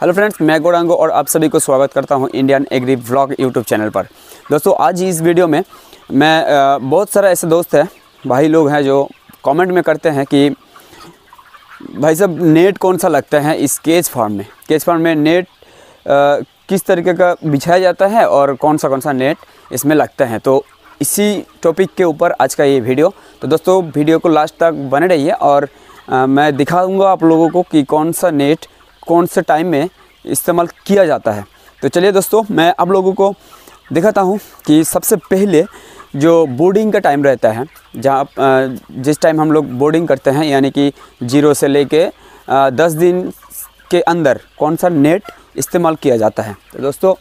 Hello friends मैं गौरांगो और आप सभी को स्वागत करता हूँ Indian agri vlog YouTube channel पर। दोस्तों आज इस वीडियो में मैं बहुत सारे ऐसे दोस्त हैं भाई लोग हैं जो कमेंट में करते हैं कि भाई साहब नेट कौन सा लगता है इस केज फार्म में? केज फार्म में नेट अ, किस तरीके का बिछाया जाता है और कौन सा कौन सा नेट इसमें लगता है? तो इसी टॉपिक के ऊपर आज का ये वीडियो तो दोस्तों वीडियो को लास्ट तक बने रहिए और अ, मैं दिखाऊँगा आप लोगों को कि कौन सा नेट कौन से टाइम में इस्तेमाल किया जाता है। तो चलिए दोस्तों, मैं आप लोगों को दिखाता हूँ कि सबसे पहले जो बोर्डिंग का टाइम रहता है, जहाँ जिस टाइम हम लोग बोर्डिंग करते हैं, यानी कि ज़ीरो से लेके दस दिन के अंदर कौन सा नेट इस्तेमाल किया जाता है। तो दोस्तों,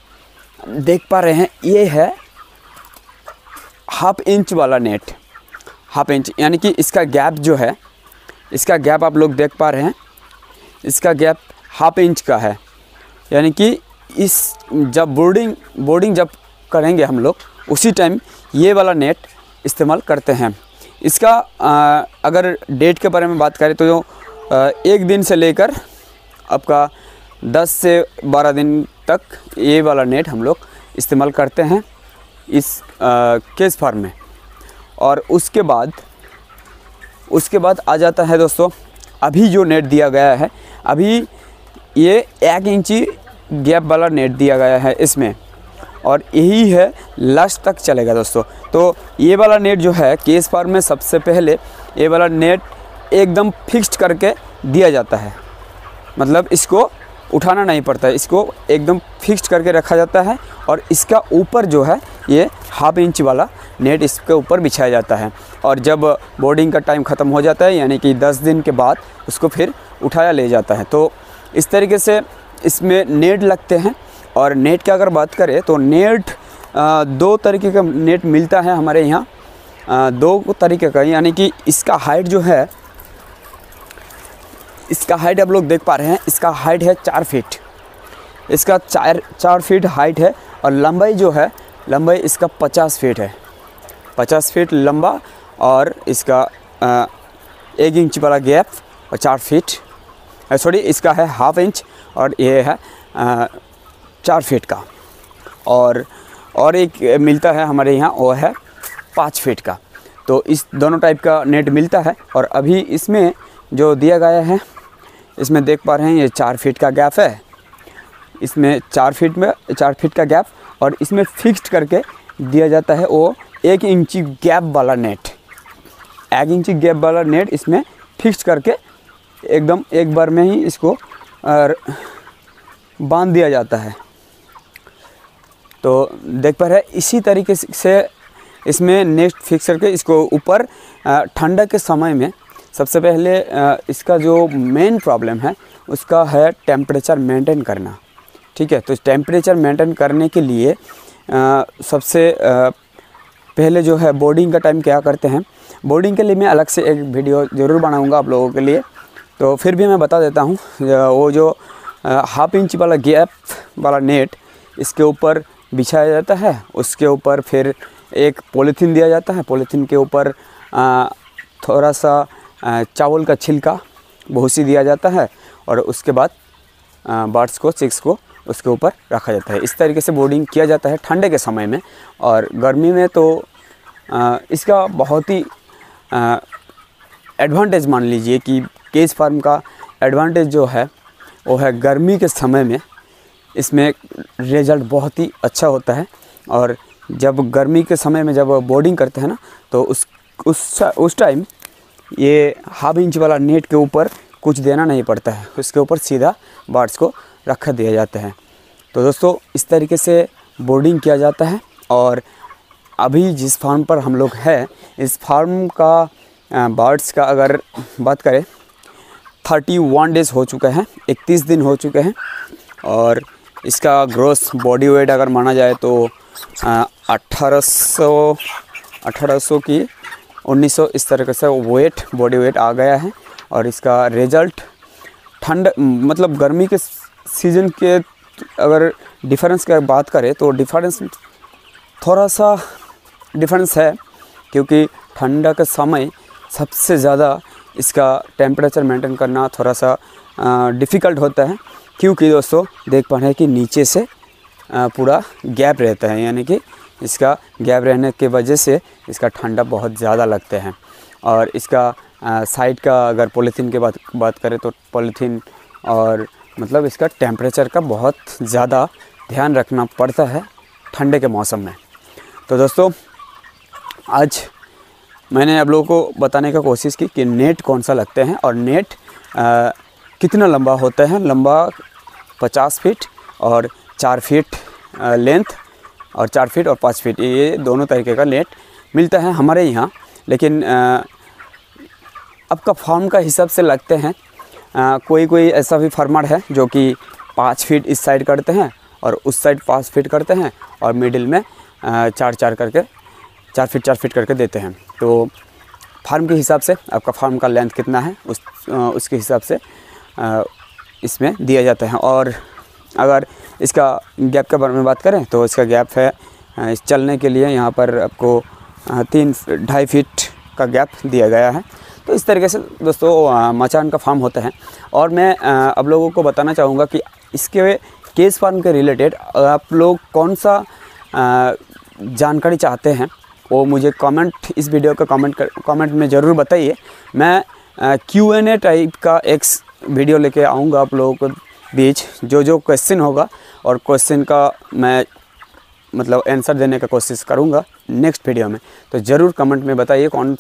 देख पा रहे हैं, ये है हाफ़ इंच वाला नेट हाफ़ इंच यानी कि इसका गैप जो है, इसका गैप आप लोग देख पा रहे हैं, इसका गैप हाफ़ इंच का है। यानी कि इस जब बोर्डिंग बोर्डिंग जब करेंगे हम लोग उसी टाइम ये वाला नेट इस्तेमाल करते हैं। इसका आ, अगर डेट के बारे में बात करें तो जो आ, एक दिन से लेकर आपका 10 से 12 दिन तक ये वाला नेट हम लोग इस्तेमाल करते हैं इस केस फार्म में। और उसके बाद उसके बाद आ जाता है दोस्तों अभी जो नेट दिया गया है अभी ये एक इंची गैप वाला नेट दिया गया है इसमें। और यही है लास्ट तक चलेगा दोस्तों। तो ये वाला नेट जो है, केस फार्म में सबसे पहले ये वाला नेट एकदम फिक्स्ड करके दिया जाता है। मतलब इसको उठाना नहीं पड़ता इसको एकदम फिक्स्ड करके रखा जाता है और इसका ऊपर जो है, ये हाफ़ इंच वाला नेट इसके ऊपर बिछाया जाता है। और जब बोर्डिंग का टाइम ख़त्म हो जाता है, यानी कि 10 दिन के बाद उसको फिर उठाया ले जाता है। तो इस तरीके से इसमें नेट लगते हैं। और नेट की अगर बात करें तो नेट दो तरीके का नेट मिलता है हमारे यहाँ। दो तरीके का यानी कि इसका हाइट जो है इसका हाइट आप लोग देख पा रहे हैं इसका हाइट है चार फीट। इसका चार चार फीट हाइट है और लंबाई जो है लंबाई इसका पचास फीट है। पचास फीट लंबा और इसका अ, एक इंच वाला गैप और चार फीट सॉरी इसका है हाफ़ इंच और ये है चार फीट का। और और एक मिलता है हमारे यहाँ, वो है पाँच फीट का। तो इस दोनों टाइप का नेट मिलता है और अभी इसमें जो दिया गया है, इसमें देख पा रहे हैं, ये चार फीट का गैप है। इसमें चार फीट में, चार फीट का गैप और इसमें फिक्स्ड करके दिया जाता है वो एक इंची गैप वाला नेट एक इंची गैप वाला नेट इसमें फिक्स्ड करके एकदम एक बार में ही इसको बाँध दिया जाता है। तो देख पा रहे हैं, इसी तरीके से इसमें नेक्स्ट फिक्स करके इसको ऊपर ठंडा के समय में सबसे पहले इसका जो मेन प्रॉब्लम है, उसका है टेम्परेचर मेंटेन करना। ठीक है तो टेम्परेचर मेंटेन करने के लिए सबसे पहले जो है, बोर्डिंग का टाइम क्या करते हैं? बोर्डिंग के लिए मैं अलग से एक वीडियो ज़रूर बनाऊँगा आप लोगों के लिए। तो फिर भी मैं बता देता हूँ वो जो हाफ़ इंच वाला गैप वाला नेट इसके ऊपर बिछाया जाता है, उसके ऊपर फिर एक पॉलीथीन दिया जाता है पॉलीथीन के ऊपर थोड़ा सा चावल का छिलका भूसी दिया जाता है और उसके बाद बर्ड्स को, चिक्स को उसके ऊपर रखा जाता है। इस तरीके से बोर्डिंग किया जाता है ठंडे के समय में और गर्मी में तो इसका बहुत ही एडवांटेज मान लीजिए कि केज फार्म का एडवांटेज जो है, वो है गर्मी के समय में इसमें रिज़ल्ट बहुत ही अच्छा होता है और जब गर्मी के समय में जब बोर्डिंग करते हैं ना तो उस उस उस टाइम ये हाफ़ इंच वाला नेट के ऊपर कुछ देना नहीं पड़ता है। उसके ऊपर सीधा बार्ड्स को रखा दिया जाता है। तो दोस्तों, इस तरीके से बोर्डिंग किया जाता है और अभी जिस फार्म पर हम लोग हैं, इस फार्म का बर्ड्स का अगर बात करें थर्टी वन डेज़ हो चुके हैं, इकतीस दिन हो चुके हैं। और इसका ग्रोस बॉडी वेट अगर माना जाए तो अट्ठारह सौ, अठारह सौ की उन्नीस सौ इस तरीके से वेट, बॉडी वेट आ गया है। और इसका रिज़ल्ट ठंड मतलब गर्मी के सीज़न के अगर डिफरेंस की बात करें तो डिफरेंस थोड़ा सा डिफरेंस है, क्योंकि ठंडा के समय सबसे ज़्यादा इसका टेम्परेचर मेंटेन करना थोड़ा सा डिफ़िकल्ट होता है, क्योंकि दोस्तों, देख पा रहे हैं कि नीचे से पूरा गैप रहता है, यानी कि इसका गैप रहने के वजह से इसका ठंडा बहुत ज़्यादा लगते हैं। और इसका साइड का अगर पॉलीथीन की बात बात करें तो पॉलीथीन और मतलब इसका टेम्परेचर का बहुत ज़्यादा ध्यान रखना पड़ता है ठंडे के मौसम में। तो दोस्तों, आज मैंने आप लोगों को बताने का कोशिश की कि नेट कौन सा लगते हैं और नेट आ, कितना लंबा होता है? लंबा 50 फीट और चार फीट लेंथ और चार फीट और पाँच फीट ये दोनों तरीके का नेट मिलता है हमारे यहाँ। लेकिन आपका फार्म का हिसाब से लगते हैं आ, कोई कोई ऐसा भी फार्मर है जो कि पाँच फीट इस साइड करते हैं और उस साइड पाँच फीट करते हैं और मिडिल में आ, चार चार करके चार फीट चार फीट करके देते हैं। तो फार्म के हिसाब से आपका फार्म का लेंथ कितना है, उस उसके हिसाब से इसमें दिया जाता है। और अगर इसका गैप के बारे में बात करें तो इसका गैप है इस चलने के लिए यहाँ पर आपको तीन ढाई फीट का गैप दिया गया है। तो इस तरीके से दोस्तों मचान का फार्म होता है। और मैं अब लोगों को बताना चाहूँगा कि इसके केस फार्म के रिलेटेड आप लोग कौन सा जानकारी चाहते हैं वो मुझे कमेंट इस वीडियो का कमेंट कर कमेंट में ज़रूर बताइए। मैं क्यू एन ए टाइप का एक वीडियो लेके आऊँगा आप लोगों को बीच। जो जो क्वेश्चन होगा और क्वेश्चन का मैं मतलब आंसर देने का कोशिश करूँगा नेक्स्ट वीडियो में। तो ज़रूर कमेंट में बताइए कौन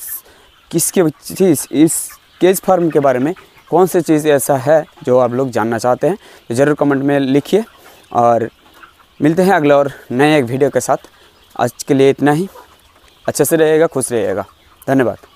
किसके चीज़, इस केज फार्म के बारे में कौन सी चीज़ ऐसा है जो आप लोग जानना चाहते हैं। तो ज़रूर कमेंट में लिखिए और मिलते हैं अगले और नए एक वीडियो के साथ। आज के लिए इतना ही। अच्छे से रहेगा खुश रहिएगा धन्यवाद।